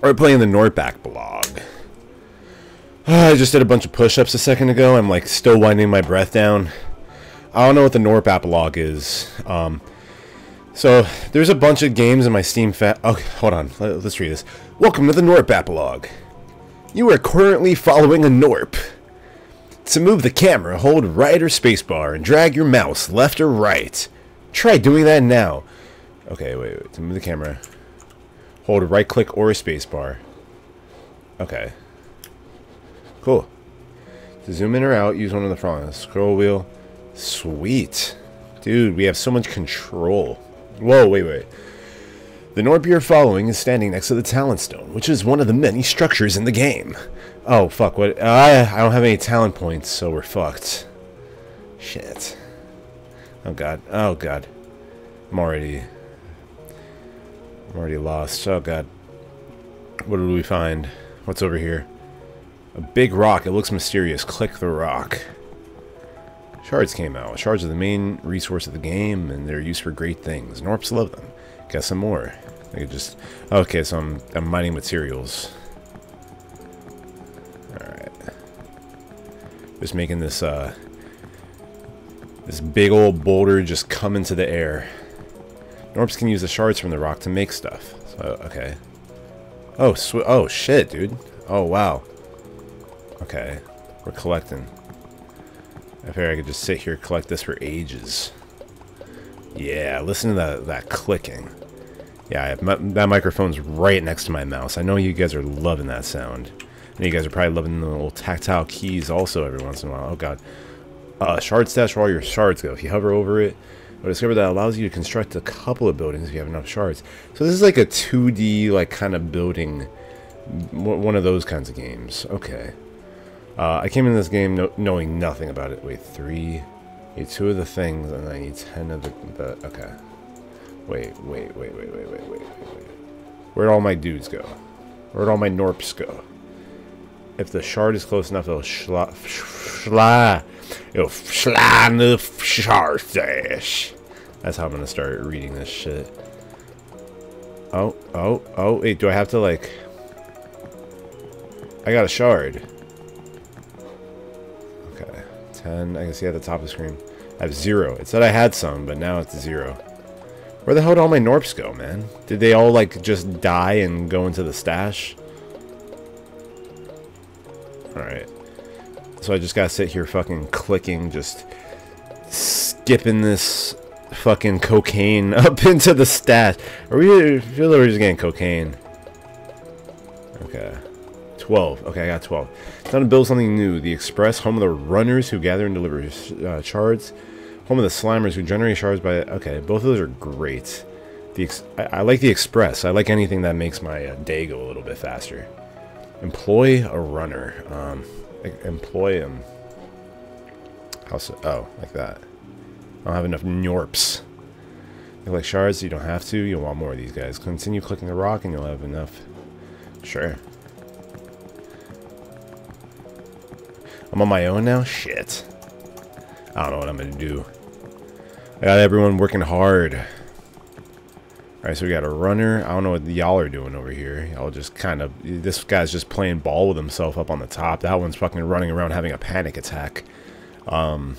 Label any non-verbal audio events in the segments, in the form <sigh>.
We're playing the Gnorp Apologue. <sighs> I just did a bunch of push-ups a second ago. I'm like still winding my breath down. I don't know what the Gnorp Apologue is. Um, so there's a bunch of games in my Steam fat. Okay, hold on. Let, us read this. Welcome to the Gnorp Apologue. You are currently following a Gnorp. To move the camera, hold right or spacebar and drag your mouse left or right. Try doing that now. Okay, wait, wait. To move the camera, hold right click or spacebar. Okay. Cool. To zoom in or out, use one of the fronts. Scroll wheel. Sweet. Dude, we have so much control. Whoa, wait, wait. The Gnorp you're following is standing next to the Talent Stone, which is one of the many structures in the game. Oh, fuck, what? I, I don't have any talent points, so we're fucked. Shit. Oh, God. Oh, God. I'm already... I'm already lost. Oh, God. What did we find? What's over here? A big rock. It looks mysterious. Click the rock. Shards came out. Shards are the main resource of the game, and they're used for great things. Gnorps love them. Got some more. I could just... Okay, so I'm, I'm mining materials. Alright. Just making this, uh... This big old boulder just come into the air. Gnorps can use the shards from the rock to make stuff. So, okay. Oh, oh, shit, dude. Oh, wow. Okay. We're collecting. I figure I could just sit here collect this for ages. Yeah, listen to that, that clicking. Yeah, my, that microphone's right next to my mouse. I know you guys are loving that sound. And you guys are probably loving the little tactile keys also every once in a while. Oh god. Uh, shard stash where all your shards go. If you hover over it, I discovered that allows you to construct a couple of buildings if you have enough shards. So this is like a 2D like kind of building, one of those kinds of games. Okay. Uh, I came in this game no knowing nothing about it. Wait, three, need two of the things, and I need ten of the, the okay. Wait, wait, wait, wait, wait, wait, wait, wait. Where'd all my dudes go? Where'd all my Gnorps go? If the shard is close enough, it'll schla... Schla... It'll schla the shard. That's how I'm gonna start reading this shit. Oh, oh, oh, wait, do I have to, like... I got a shard. Okay, 10, I can see at the top of the screen. I have zero. It said I had some, but now it's zero. Where the hell did all my Gnorps go, man? Did they all, like, just die and go into the stash? Alright. So I just gotta sit here fucking clicking, just skipping this fucking cocaine <laughs> up into the stash. Are we, I feel like we're just getting cocaine. Okay. 12. Okay, I got 12. Time to build something new. The Express, home of the runners who gather and deliver uh, shards. Home of the Slimers who generate shards by... Okay, both of those are great. The I, I, like the Express. I like anything that makes my uh, day go a little bit faster. Employ a runner. Um, employ him. How so? Oh, like that. I don't have enough Gnorps. Like shards? You don't have to. You'll want more of these guys. Continue clicking the rock and you'll have enough. Sure. I'm on my own now? Shit. I don't know what I'm going to do. I got everyone working hard. Alright, so we got a runner. I don't know what y'all are doing over here. Y'all just kind of... This guy's just playing ball with himself up on the top. That one's fucking running around having a panic attack. Um,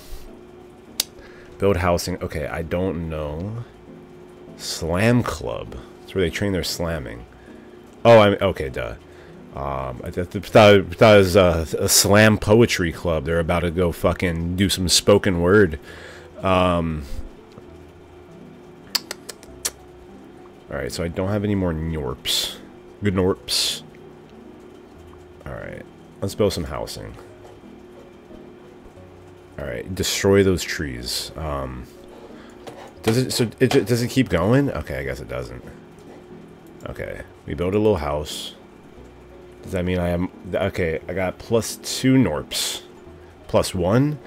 build housing. Okay, I don't know. Slam Club. That's where they train their slamming. Oh, I'm... Okay, duh. Um, I thought, it was a, a, slam poetry club. They're about to go fucking do some spoken word. Um, Alright, so I don't have any more Gnorps. Good Gnorps. Alright, let's build some housing. Alright, destroy those trees. Um, does it, so it, does it keep going? Okay, I guess it doesn't. Okay, we build a little house. Does that mean I am... Okay, I got plus two Gnorps. Plus one?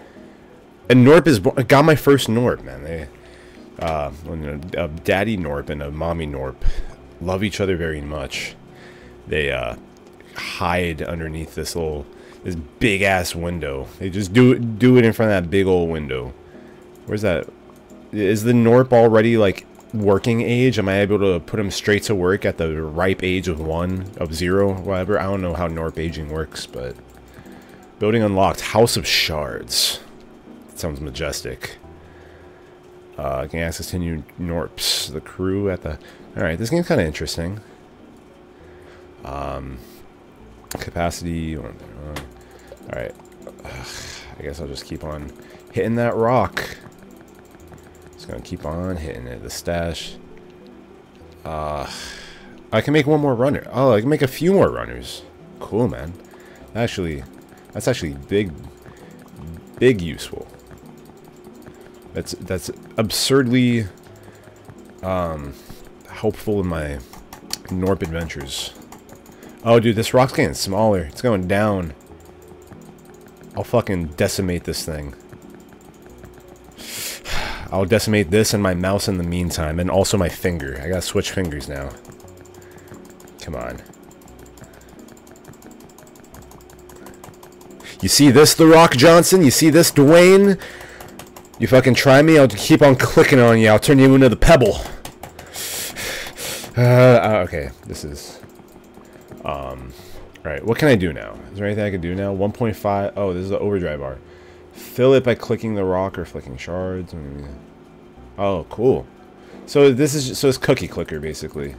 And Gnorp is... I got my first Gnorp, man. They, uh, a daddy Gnorp and a mommy Gnorp love each other very much. They uh, hide underneath this little... This big-ass window. They just do it, do it in front of that big old window. Where's that? Is the Gnorp already, like, working age? Am I able to put him straight to work at the ripe age of one, of zero, whatever? I don't know how Gnorp aging works, but... Building unlocked. House of Shards. sounds majestic. Uh, can access new Gnorps. The crew at the... Alright, this game's kind of interesting. Um, capacity... Alright. I guess I'll just keep on hitting that rock. Just gonna keep on hitting it. The stash. Uh, I can make one more runner. Oh, I can make a few more runners. Cool, man. Actually, that's actually big, big useful. That's that's absurdly um, helpful in my Gnorp adventures. Oh, dude, this rock's getting smaller. It's going down. I'll fucking decimate this thing. <sighs> I'll decimate this and my mouse in the meantime, and also my finger. I gotta switch fingers now. Come on. You see this, The Rock Johnson? You see this, Dwayne? You fucking try me, I'll keep on clicking on you. I'll turn you into the pebble. <sighs> Uh, uh, okay, this is... Um... Alright, what can I do now? Is there anything I can do now? 1.5... Oh, this is the overdrive bar. Fill it by clicking the rock or flicking shards. Oh, cool. So this is... So it's Cookie Clicker, basically.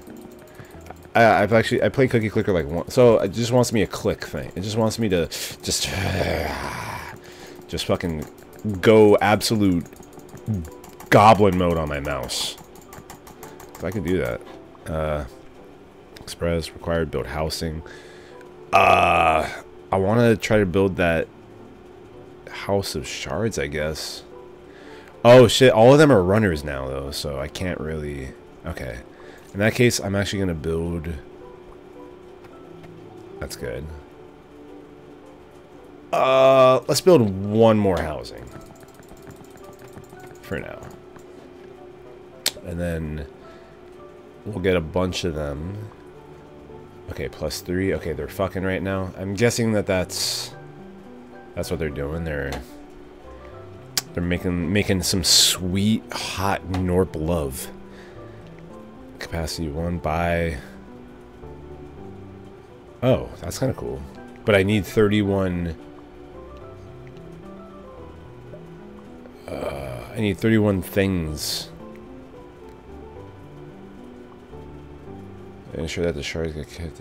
I, have actually... I played Cookie Clicker like one... So it just wants me a click thing. It just wants me to just... <sighs> Just fucking go absolute goblin mode on my mouse. If I could do that. Uh, express, required build housing. Uh, I want to try to build that House of Shards, I guess. Oh, shit. All of them are runners now, though, so I can't really... Okay. In that case, I'm actually going to build... That's good. Uh, let's build one more housing. For now. And then we'll get a bunch of them. Okay, plus three. Okay, they're fucking right now. I'm guessing that that's that's what they're doing. They're they're making making some sweet hot Gnorp love. Capacity one by. Oh, that's kind of cool. But I need 31. I need 31 things Ensure that the shards get kept.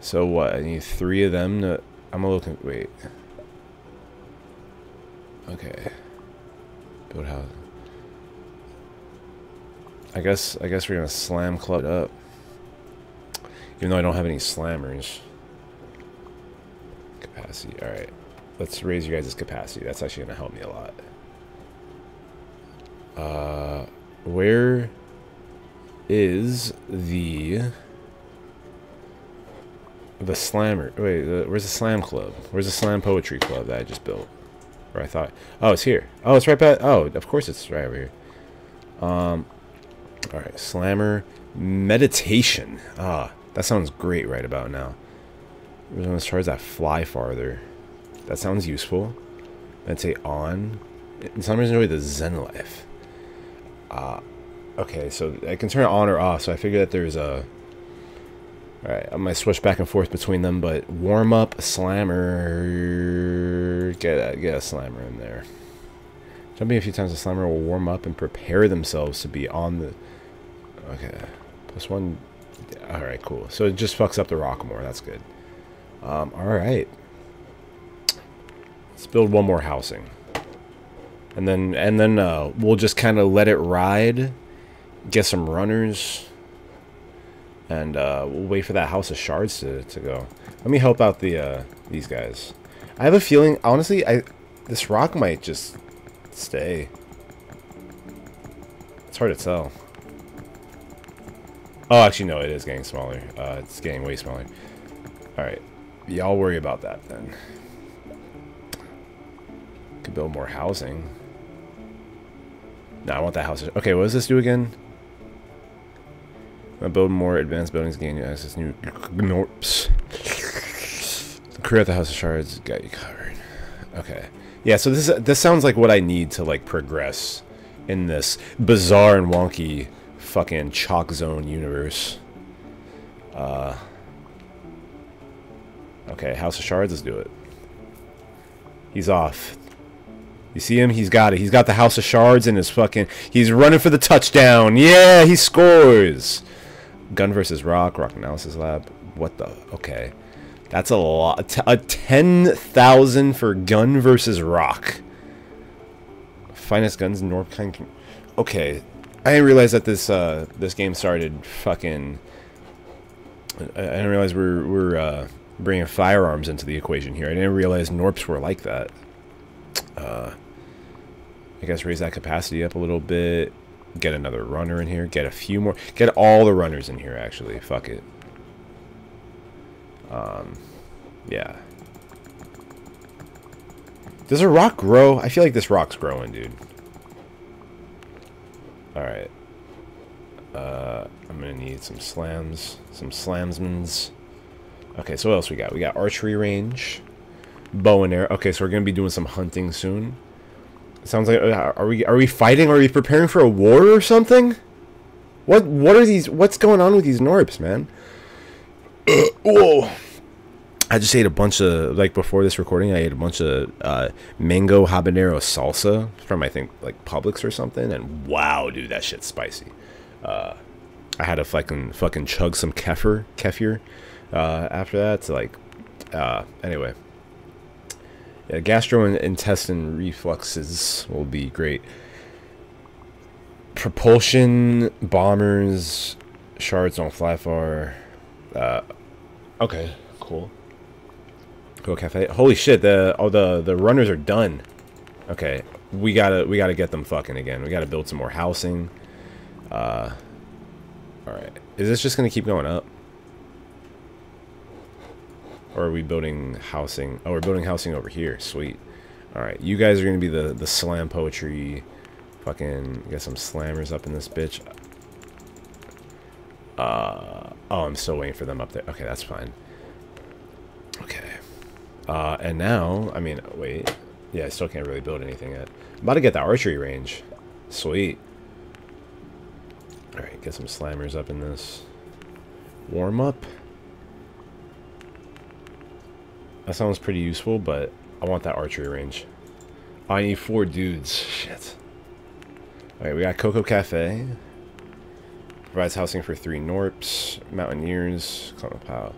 So what? I need three of them to. I'm a little. Wait. Okay. Build house. I guess. I guess we're gonna slam club up. Even though I don't have any slammers. Capacity. All right. Let's raise you guys' capacity. That's actually gonna help me a lot. Uh, where is the the slammer. Wait, the, where's the slam club? Where's the slam poetry club that I just built? Or I thought, oh, it's here. Oh, it's right back. Oh, of course it's right over here. Um, all right, slammer meditation. Ah, that sounds great right about now. As far as that fly farther, that sounds useful. Meditate on. In some reason, enjoy the Zen life. Uh, Okay, so I can turn it on or off, so I figure that there's a... Alright, I might switch back and forth between them, but warm up, slammer... Get a, get a slammer in there. Jumping a few times, the slammer will warm up and prepare themselves to be on the... Okay, plus one... Alright, cool. So it just fucks up the rock more, that's good. Um, alright. Let's build one more housing. And then, and then uh, we'll just kind of let it ride get some runners. And uh, we'll wait for that House of Shards to, to go. Let me help out the uh, these guys. I have a feeling, honestly, I this rock might just stay. It's hard to tell. Oh, actually, no, it is getting smaller. Uh, it's getting way smaller. Alright. Y'all worry about that, then. Could build more housing. No, I want that house. Okay, what does this do again? I build more advanced buildings, gain access new Gnorps. Career at the House of Shards got you covered. Okay. Yeah, so this this sounds like what I need to like progress in this bizarre and wonky fucking chalk zone universe. Uh, okay, House of Shards, let's do it. He's off. You see him? He's got it. He's got the House of Shards in his fucking... He's running for the touchdown. Yeah, he scores. Gun versus Rock. Rock Analysis Lab. What the... Okay. That's a lot. A 10,000 for Gun versus Rock. Finest guns in North Okay. I didn't realize that this uh, this game started fucking... I didn't realize we're, we're uh, bringing firearms into the equation here. I didn't realize Gnorps were like that. Uh, I guess raise that capacity up a little bit. Get another runner in here. Get a few more. Get all the runners in here, actually. Fuck it. Um, yeah. Does a rock grow? I feel like this rock's growing, dude. Alright. Uh, I'm gonna need some slams. Some slamsmans. Okay, so what else we got? We got archery range. Bow and arrow. Okay, so we're gonna be doing some hunting soon. Sounds like uh, are we are we fighting? Are we preparing for a war or something? What what are these? What's going on with these Gnorps, man? <coughs> Whoa! I just ate a bunch of like before this recording. I ate a bunch of uh, mango habanero salsa from I think like Publix or something, and wow, dude, that shit's spicy. Uh, I had to fucking fucking chug some kefir kefir uh, after that. To like, uh, anyway, yeah, gastrointestinal refluxes will be great. Propulsion, bombers, shards don't fly far. Uh, okay, cool. Go cafe. Holy shit! The oh the the runners are done. Okay, we gotta we gotta get them fucking again. We gotta build some more housing. Uh, all right. Is this just gonna keep going up? Or are we building housing? Oh, we're building housing over here. Sweet. Alright, you guys are going to be the, the slam poetry. Fucking get some slammers up in this bitch. Uh, oh, I'm still waiting for them up there. Okay, that's fine. Okay. Uh, and now, I mean, wait. Yeah, I still can't really build anything yet. I'm about to get the archery range. Sweet. Alright, get some slammers up in this. Warm up. That sounds pretty useful, but I want that archery range. I need four dudes. <laughs> Shit. Alright, we got Coco Cafe. Provides housing for three Gnorps, Mountaineers, Pow.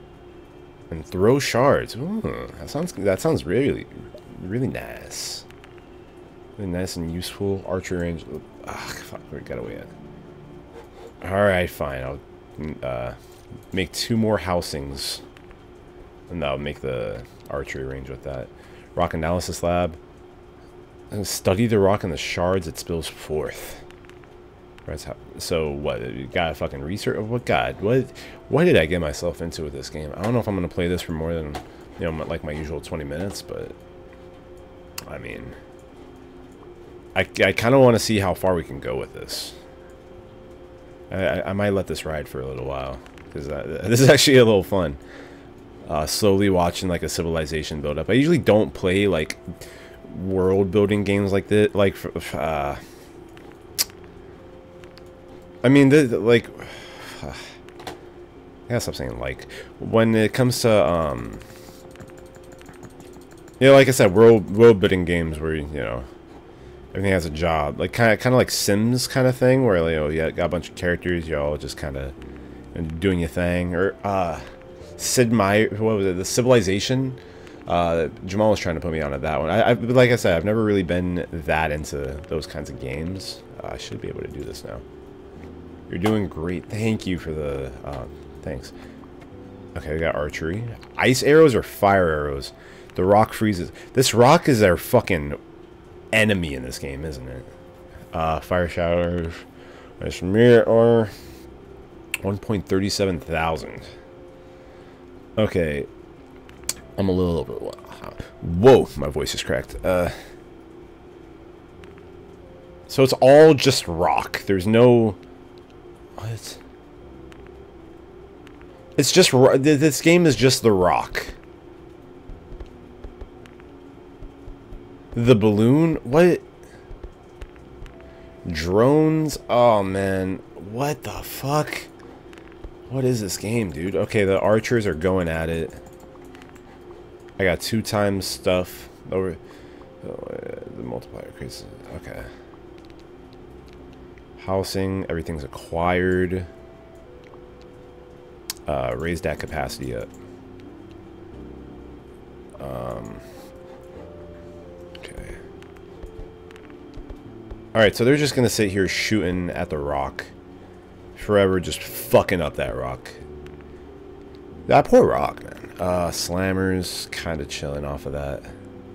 And throw shards. Ooh, that sounds that sounds really really nice. Really nice and useful. Archery range. Ah, fuck, we got away it. Alright, fine. I'll uh, make two more housings. And that'll make the archery range with that. Rock Analysis Lab. And study the rock and the shards it spills forth. So what? You got fucking research? Oh, what God? What? What did I get myself into with this game? I don't know if I'm gonna play this for more than you know, like my usual 20 minutes, but I mean, I I kind of want to see how far we can go with this. I, I might let this ride for a little while because this is actually a little fun uh, slowly watching like a civilization build up. I usually don't play like world building games like this. Like, uh, I mean, the, like, uh, <sighs> I gotta stop saying like. When it comes to, um, yeah, like I said, world world building games where you know everything has a job, like kind of kind of like Sims kind of thing, where you know you got a bunch of characters, you all just kind of doing your thing, or uh Sid Meier, what was it, the Civilization. Uh, Jamal was trying to put me onto that one. I, I, like I said, I've never really been that into those kinds of games. Uh, I should be able to do this now. You're doing great. Thank you for the, uh, thanks. Okay, we got archery. Ice arrows or fire arrows? The rock freezes. This rock is our fucking enemy in this game, isn't it? Uh, fire showers. There's mirror or 1.37 thousand. Okay. I'm a little over... Whoa, my voice is cracked. Uh, so it's all just rock. There's no... What? It's just... This game is just the rock. The balloon? What? Drones? Oh, man. What the fuck? What is this game, dude? Okay, the archers are going at it. I got two times stuff. Over oh, the multiplier increases. Okay. Housing, everything's acquired. Uh, raise that capacity up. Um, okay. Alright, so they're just going to sit here shooting at the rock. Forever just fucking up that rock. That poor rock, man. Uh, slammers, kind of chilling off of that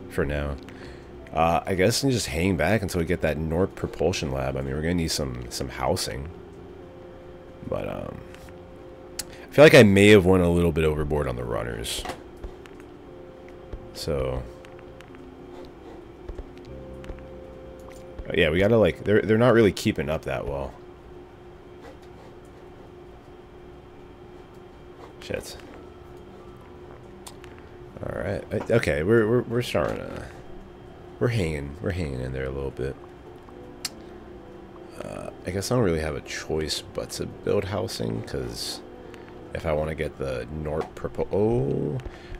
for now. Uh, I guess and just hang back until we get that Gnorp propulsion lab. I mean, we're gonna need some some housing, but um, I feel like I may have went a little bit overboard on the runners. So, yeah, we gotta like they're they're not really keeping up that well. Shit. All right. Okay, we're we're we're starting to we're hanging we're hanging in there a little bit. Uh, I guess I don't really have a choice but to build housing because if I want to get the Nort Purple, oh,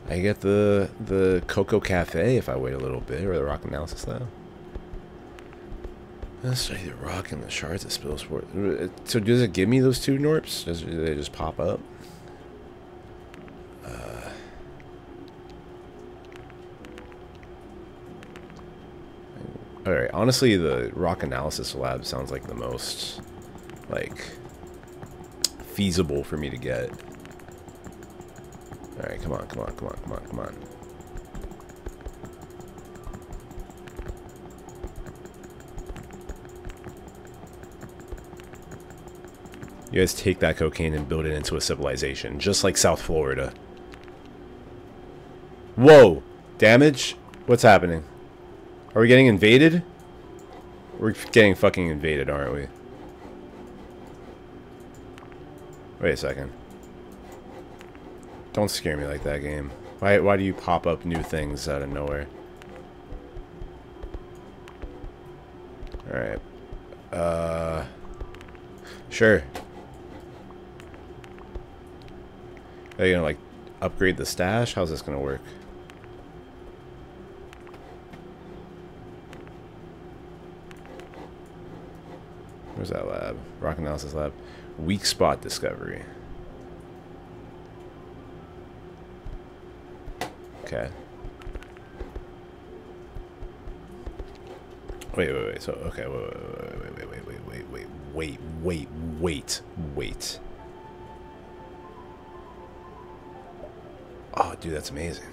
I get the the Cocoa Cafe if I wait a little bit or the Rock Analysis Lab. Let's study the rock and the shards that spills for. So does it give me those two Gnorps? Does do they just pop up? Uh, alright, honestly, the rock analysis lab sounds like the most, like, feasible for me to get. Alright, come on, come on, come on, come on, come on. You guys take that cocaine and build it into a civilization, just like South Florida. Whoa! Damage? What's happening? Are we getting invaded? We're getting fucking invaded, aren't we? Wait a second. Don't scare me like that, game. Why, why do you pop up new things out of nowhere? Alright. Uh... Sure. Are you gonna, like, upgrade the stash? How's this gonna work? Where's that lab? Rock analysis lab. Weak spot discovery. Okay. Wait, wait, wait. So, okay, wait, wait, wait, wait, wait, wait, wait, wait, wait, wait, wait. Oh, dude, that's amazing.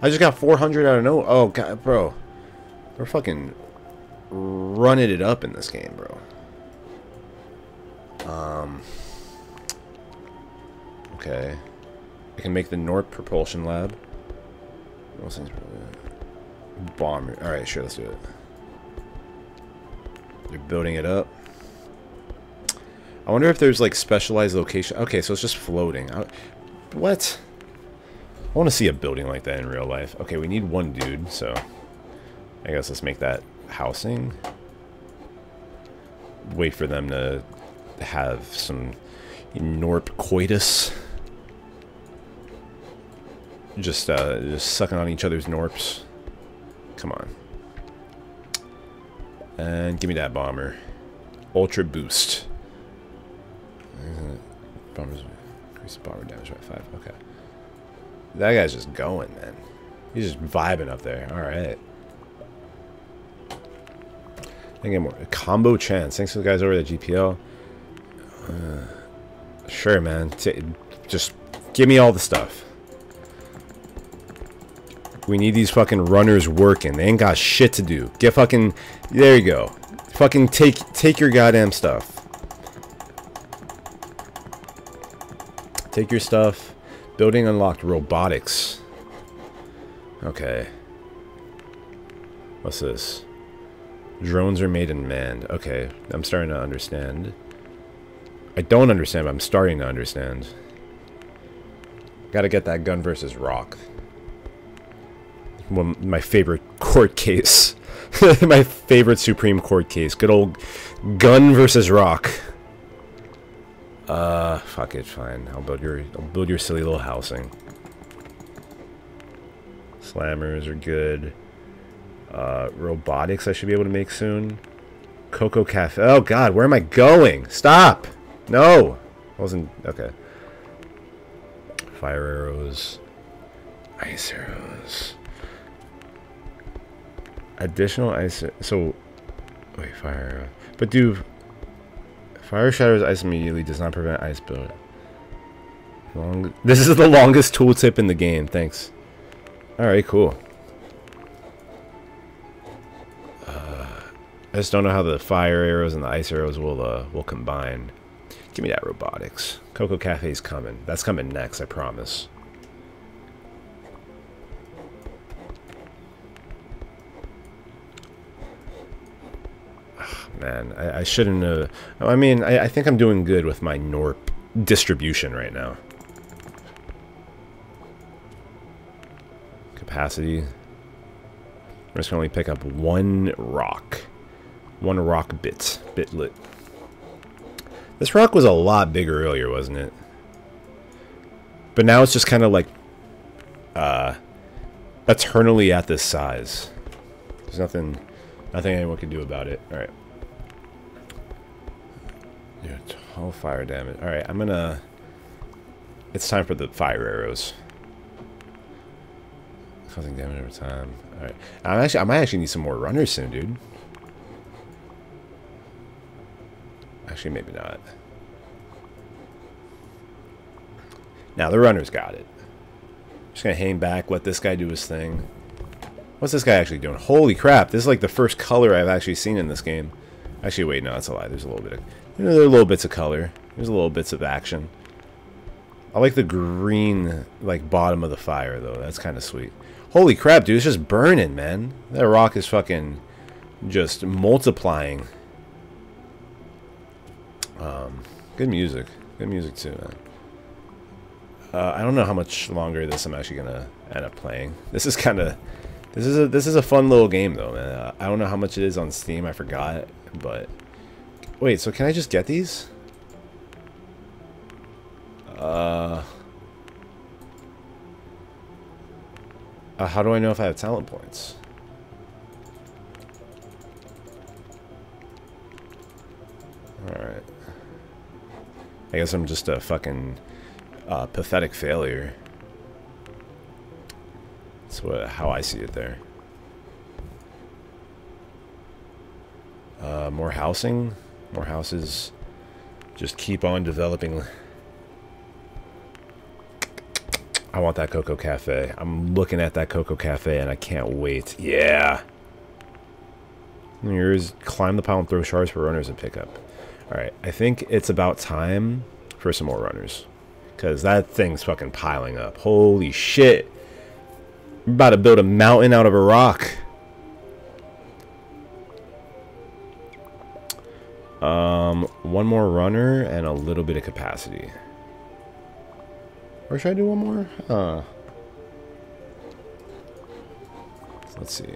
I just got 400 out of no. Oh, God, bro. We're fucking running it up in this game, bro. Um, okay. I can make the Gnorp Propulsion Lab. Bomber. Alright, sure, let's do it. They're building it up. I wonder if there's like specialized location. Okay, so it's just floating. I, what? I want to see a building like that in real life. Okay, we need one dude, so I guess let's make that housing. Wait for them to have some Gnorp coitus. Just, uh, just sucking on each other's Gnorps. Come on. And give me that bomber. Ultra boost. Bombers increase bomber damage by five. Okay. That guy's just going, man. He's just vibing up there. Alright. I get more. Combo chance. Thanks to the guys over at GPL. Uh, sure, man. T just give me all the stuff. We need these fucking runners working. They ain't got shit to do. Get fucking... There you go. Fucking take take your goddamn stuff. Take your stuff. Building unlocked robotics. Okay. What's this? Drones are made and manned. Okay, I'm starting to understand. I don't understand, but I'm starting to understand. Gotta get that gun versus rock. one my favorite court case. <laughs> my favorite Supreme Court case. Good old gun versus rock. Uh, fuck it, fine. I'll build your I'll build your silly little housing. Slammers are good. Uh, robotics I should be able to make soon. Coco Cafe. Oh god, where am I going? Stop! No! I wasn't okay. Fire arrows. Ice arrows. Additional ice so wait, fire arrow. But do fire shatters ice immediately does not prevent ice build. Long this is the longest tooltip in the game, thanks. Alright, cool. Uh, I just don't know how the fire arrows and the ice arrows will uh, will combine. Give me that robotics. Coco Cafe's coming. That's coming next, I promise. Ah, man, I, I shouldn't have... I mean, I, I think I'm doing good with my Gnorp distribution right now. Capacity. I'm just going to only pick up one rock. One rock bit. Bitlet. This rock was a lot bigger earlier, wasn't it? But now it's just kind of like... Uh, eternally at this size. There's nothing... Nothing anyone can do about it. Alright. Yeah, 12 fire damage. Alright, I'm gonna... It's time for the fire arrows. Causing damage over time. Alright. I'm actually I might actually need some more runners soon, dude. Actually maybe not. Now the runners got it. Just gonna hang back, let this guy do his thing. What's this guy actually doing? Holy crap, this is like the first color I've actually seen in this game. Actually, wait, no, that's a lie. There's a little bit of... You know, there are little bits of color. There's a little bits of action. I like the green, like, bottom of the fire, though. That's kind of sweet. Holy crap, dude. It's just burning, man. That rock is fucking just multiplying. Um, good music. Good music, too, man. Uh, I don't know how much longer this I'm actually to end up playing. This is kind of... This is a this is a fun little game though, man. Uh, I don't know how much it is on Steam. I forgot, but wait. So can I just get these? Uh, uh, how do I know if I have talent points? Alright. I guess I'm just a fucking uh, pathetic failure. That's what, how I see it there. Uh, more housing, more houses. Just keep on developing. I want that Coco Cafe. I'm looking at that Coco Cafe and I can't wait. Yeah. Here's climb the pile and throw shards for runners and pick up. Alright, I think it's about time for some more runners. Because that thing's fucking piling up. Holy shit. I'm about to build a mountain out of a rock. Um, one more runner and a little bit of capacity. Or should I do one more? Huh. Let's see.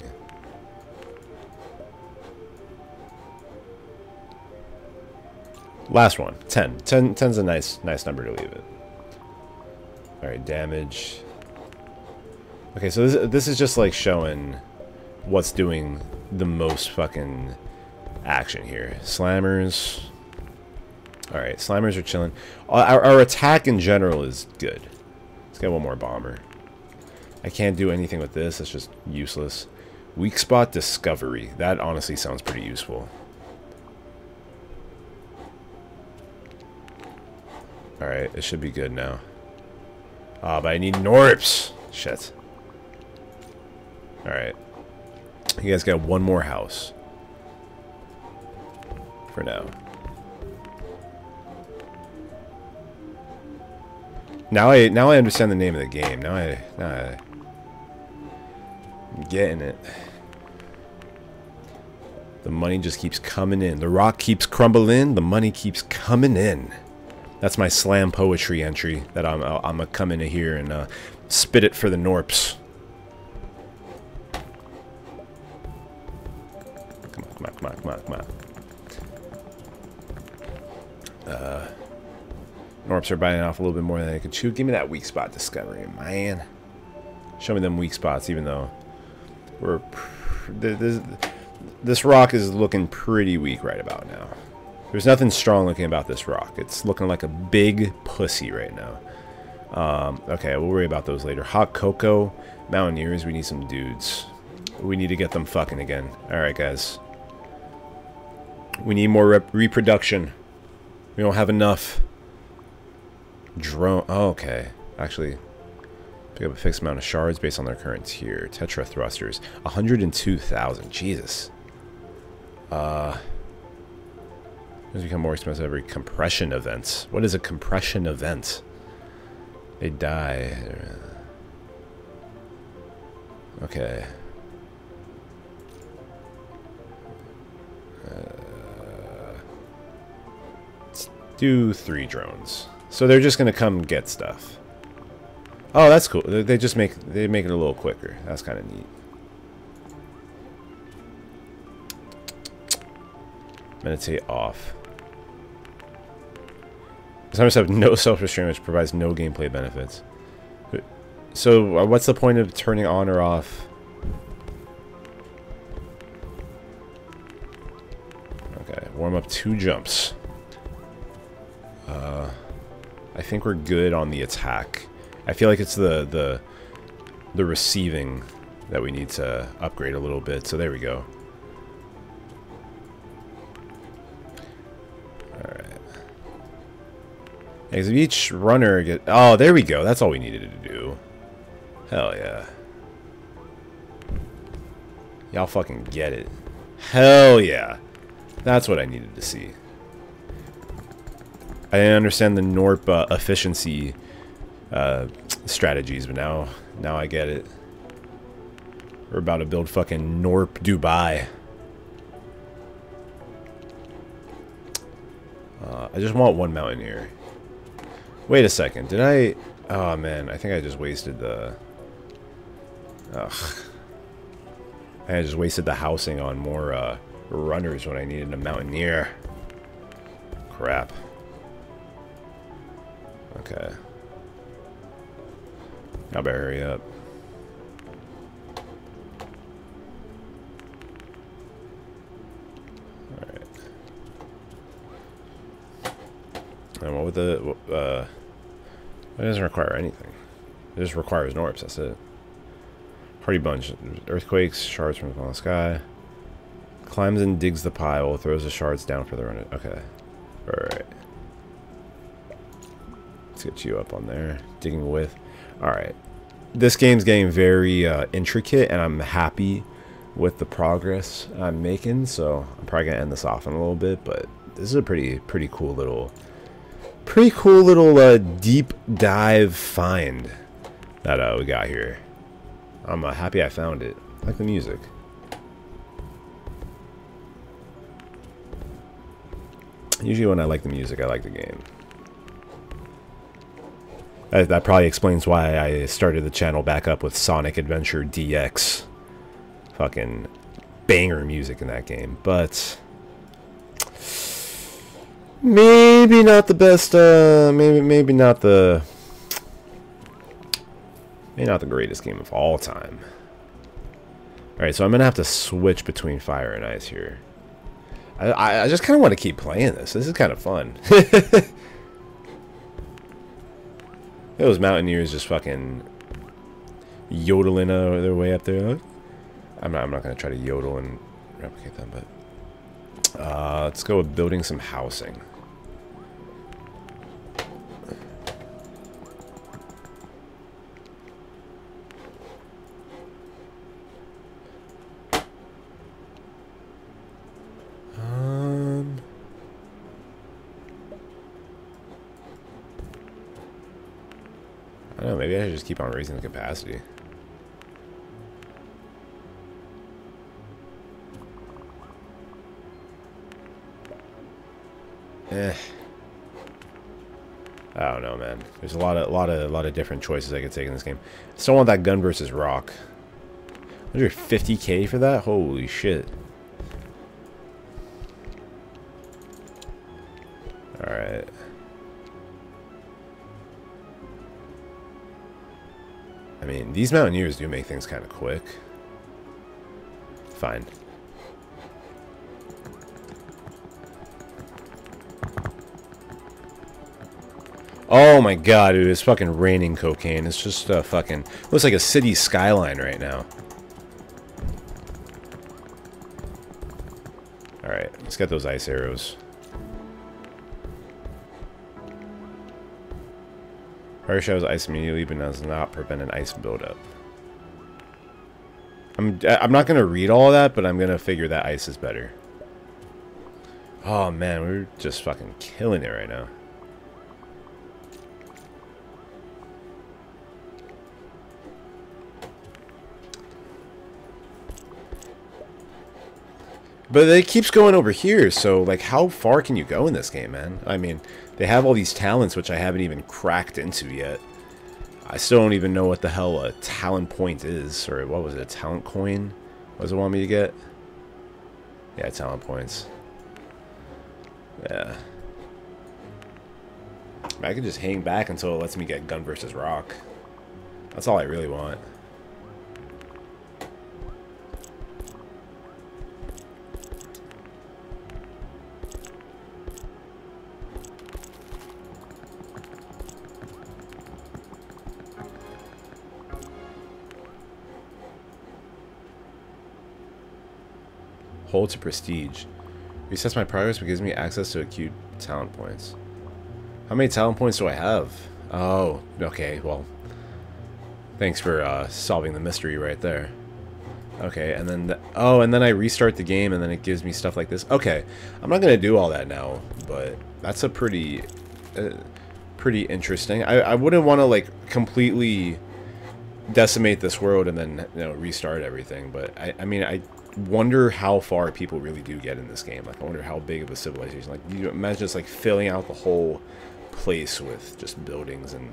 Last one. 10. 10 10's a nice nice number to leave it. Alright, damage. Okay, so this, this is just like showing what's doing the most fucking action here. Slammers. Alright, slammers are chilling. Our, our attack in general is good. Let's get one more bomber. I can't do anything with this. It's just useless. Weak spot discovery. That honestly sounds pretty useful. Alright, it should be good now. Ah, oh, but I need Gnorps. Shit. Alright. You guys got one more house. For now. Now I now I understand the name of the game. Now I now I I'm getting it. The money just keeps coming in. The rock keeps crumbling. The money keeps coming in. That's my slam poetry entry that I'm, uh, I'm going to come into here and uh, spit it for the Gnorps. Come on, come on, come on, come on, come on. Uh, Gnorps are biting off a little bit more than they can chew. Give me that weak spot discovery, man. Show me them weak spots, even though we're... This, this rock is looking pretty weak right about now. There's nothing strong looking about this rock. It's looking like a big pussy right now. Um, okay, we'll worry about those later. Hot cocoa, mountaineers, we need some dudes. We need to get them fucking again. Alright, guys. We need more reproduction. We don't have enough. Drone. Oh, okay. Actually, pick up a fixed amount of shards based on their current tier. Tetra thrusters. 102,000. Jesus. Uh. Has become more expensive every compression event. What is a compression event? They die. Okay. Uh, let's do three drones. So they're just gonna come get stuff. Oh, that's cool. They just make they make it a little quicker. That's kind of neat. Meditate off. Sometimes have no <laughs> self-restraint, which provides no gameplay benefits. So, uh, what's the point of turning on or off? Okay, warm up two jumps. Uh, I think we're good on the attack. I feel like it's the the the receiving that we need to upgrade a little bit. So there we go. Because if each runner get... Oh, there we go. That's all we needed to do. Hell yeah. Y'all fucking get it. Hell yeah. That's what I needed to see. I didn't understand the Gnorp uh, efficiency uh, strategies, but now, now I get it. We're about to build fucking Gnorp Dubai. Uh, I just want one Mountaineer. Wait a second. Did I... Oh, man. I think I just wasted the... Ugh. I just wasted the housing on more uh, runners when I needed a mountaineer. Crap. Okay. I better hurry up. What would the... Uh, it doesn't require anything. It just requires Gnorps, that's it. Party bunch. Earthquakes, shards from the sky. Climbs and digs the pile, throws the shards down for the run. Okay. Alright. Let's get you up on there. Digging with. Alright. This game's getting very uh, intricate, and I'm happy with the progress I'm making, so I'm probably going to end this off in a little bit, but this is a pretty, pretty cool little pretty cool little uh, deep dive find that uh, we got here. I'm uh, happy I found it. I like the music. Usually when I like the music, I like the game. That, that probably explains why I started the channel back up with Sonic Adventure DX. Fucking banger music in that game. But Maybe not the best, uh, maybe, maybe not the, maybe not the greatest game of all time. Alright, so I'm going to have to switch between fire and ice here. I, I just kind of want to keep playing this. This is kind of fun. <laughs> Those mountaineers just fucking yodeling their way up there. I'm not, I'm not going to try to yodel and replicate them, but uh, let's go with building some housing. Just keep on raising the capacity. Eh. I don't know, man. There's a lot of, lot of, lot of different choices I could take in this game. Still want that gun versus rock. 150k for that? Holy shit. These Mountaineers do make things kind of quick. Fine. Oh my god, dude, it's fucking raining cocaine. It's just uh, fucking... Looks like a city skyline right now. Alright, let's get those ice arrows. Fire shows ice immediately, but does not prevent an ice buildup. I'm, I'm not to read all that, but I'm to figure that ice is better. Oh man, we're just fucking killing it right now. But it keeps going over here, so, like, how far can you go in this game, man? I mean, they have all these talents, which I haven't even cracked into yet. I still don't even know what the hell a talent point is, or what was it, a talent coin? What does it want me to get? Yeah, talent points. Yeah. I can just hang back until it lets me get gun versus rock. That's all I really want. Hold to prestige. Resets my progress but gives me access to acute talent points. How many talent points do I have? Oh, okay, well. Thanks for uh, solving the mystery right there. Okay, and then... The, oh, and then I restart the game and then it gives me stuff like this. Okay, I'm not going to do all that now, but that's a pretty... Uh, pretty interesting. I, I wouldn't want to, like, completely decimate this world and then, you know, restart everything, but I, I mean, I wonder how far people really do get in this game. Like, I wonder how big of a civilization. Like, you imagine just like filling out the whole place with just buildings and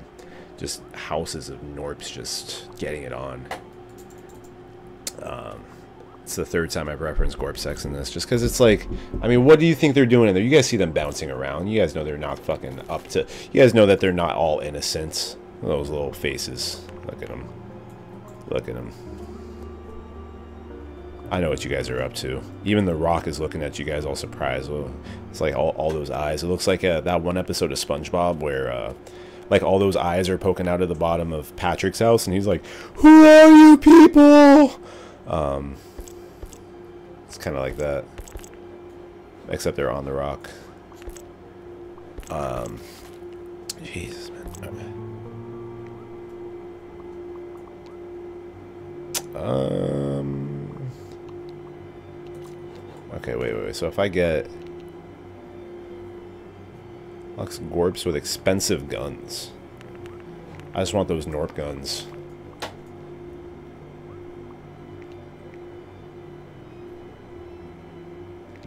just houses of Gnorps just getting it on. Um, it's the third time I've referenced Gorpsex in this, just because it's like, I mean, what do you think they're doing in there? You guys see them bouncing around. You guys know they're not fucking up to. You guys know that they're not all innocent. Those little faces. Look at them. Look at them. I know what you guys are up to. Even The Rock is looking at you guys all surprised. It's like all, all those eyes. It looks like uh, that one episode of SpongeBob where uh, like all those eyes are poking out of the bottom of Patrick's house and he's like, Who are you people? Um, it's kind of like that. Except they're on The Rock. Um, Jesus, man. Um... Okay, wait, wait, wait. So if I get... Lux Gorps with expensive guns. I just want those Gnorp guns.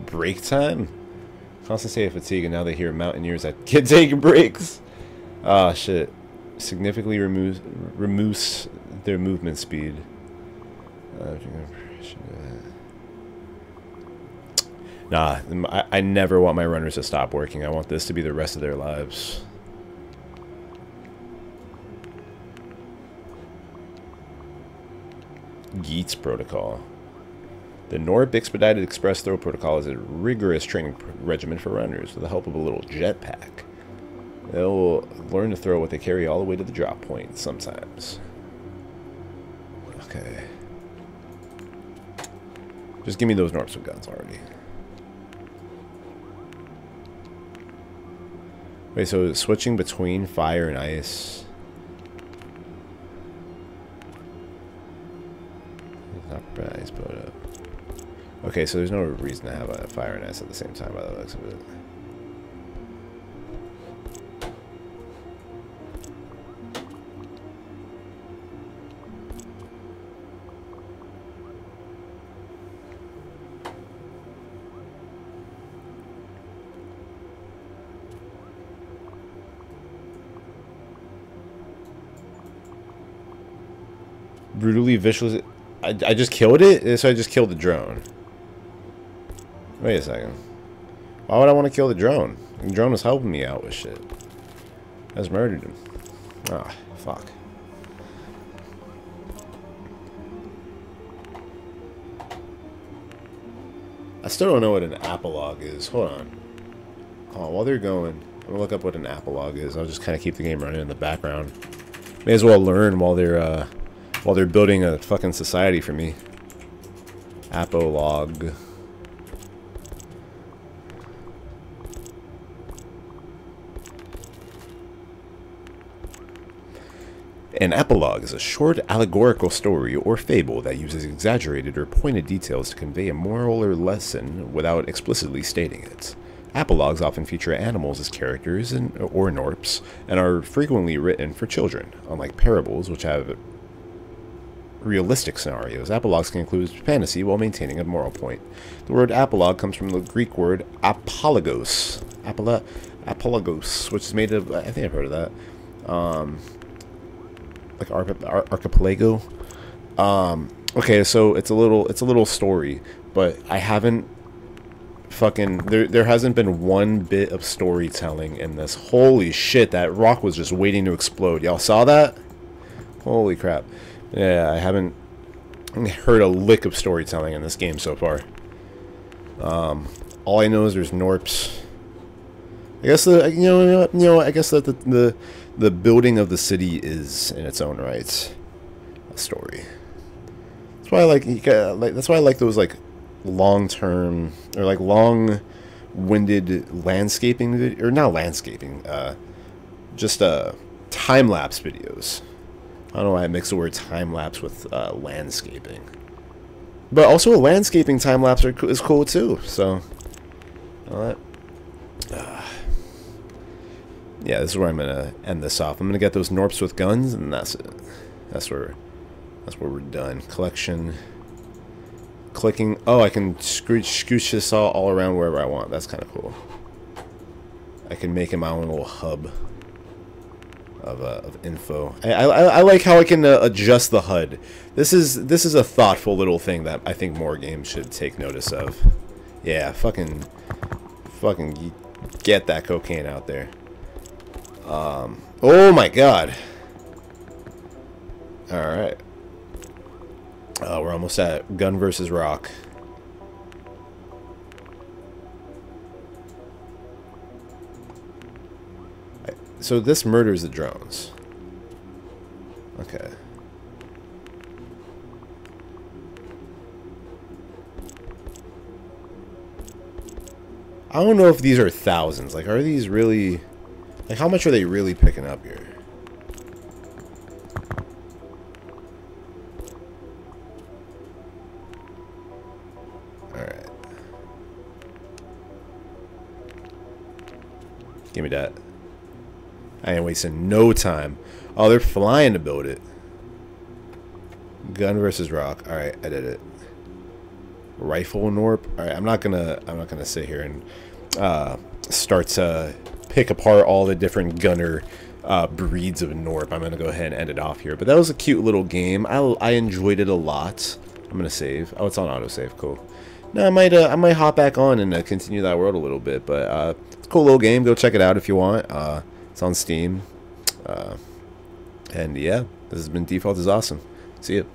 Break time? Constant state of fatigue, and now they hear mountaineers that can take breaks. Ah, oh, shit. Significantly removes, removes their movement speed. Uh, Nah, I, I never want my runners to stop working. I want this to be the rest of their lives. Geats Protocol. The Gnorp Expedited Express Throw Protocol is a rigorous training regimen for runners with the help of a little jetpack. They'll learn to throw what they carry all the way to the drop point sometimes. Okay. Just give me those Gnorps with guns already. Wait, so switching between fire and ice. Not ice. Okay, so there's no reason to have a fire and ice at the same time by the looks of it. visual. I, I just killed it, so I just killed the drone. Wait a second. Why would I want to kill the drone? The drone was helping me out with shit. I just murdered him. Ah, oh, fuck. I still don't know what an apologue is. Hold on. Oh, while they're going, I'm gonna look up what an apologue is. I'll just kind of keep the game running in the background. May as well learn while they're uh, while they're building a fucking society for me. Apolog. An apologue is a short allegorical story or fable that uses exaggerated or pointed details to convey a moral or lesson without explicitly stating it. Apologues often feature animals as characters and, or gnorps and are frequently written for children, unlike parables, which have realistic scenarios. Apologues can include fantasy while maintaining a moral point. The word apologue comes from the Greek word apologos, Apolo apologos, which is made of, I think I've heard of that. Um, like Ar archipelago. Um, okay, so it's a little it's a little story, but I haven't fucking there there hasn't been one bit of storytelling in this. Holy shit, that rock was just waiting to explode. Y'all saw that? Holy crap. Yeah, I haven't heard a lick of storytelling in this game so far. Um, all I know is there's Gnorps. I guess the you know you know I guess that the, the the building of the city is in its own right a story. That's why I like, like that's why I like those like long term or like long winded landscaping or not landscaping, uh, just uh, time lapse videos. I don't know why I mix the word time lapse with uh, landscaping, but also a landscaping time lapse is cool too. So, that. Uh, yeah, this is where I'm gonna end this off. I'm gonna get those Gnorps with guns, and that's it. That's where, that's where we're done. Collection, clicking. Oh, I can scooch, scooch this all, all around wherever I want. That's kind of cool. I can make it my own little hub of, uh, of info. I, I, I like how I can uh, adjust the HUD. This is this is a thoughtful little thing that I think more games should take notice of. Yeah, fucking, fucking get that cocaine out there. Um, oh my god. Alright. Uh, we're almost at gun versus rock. So this murders the drones. Okay. I don't know if these are thousands. Like, are these really... Like, how much are they really picking up here? Alright. Give me that. I ain't wasting no time. Oh, they're flying to build it. Gun versus rock. Alright, I did it. Rifle Gnorp. Alright, I'm not gonna I'm not gonna sit here and uh start to pick apart all the different gunner uh, breeds of Gnorp. I'm to go ahead and end it off here. But that was a cute little game. I, I enjoyed it a lot. I'm to save. Oh, it's on autosave. Cool. Now I might uh, I might hop back on and uh, continue that world a little bit. But uh, it's a cool little game. Go check it out if you want. Uh, it's on Steam. Uh, and yeah, this has been Default is Awesome. See you.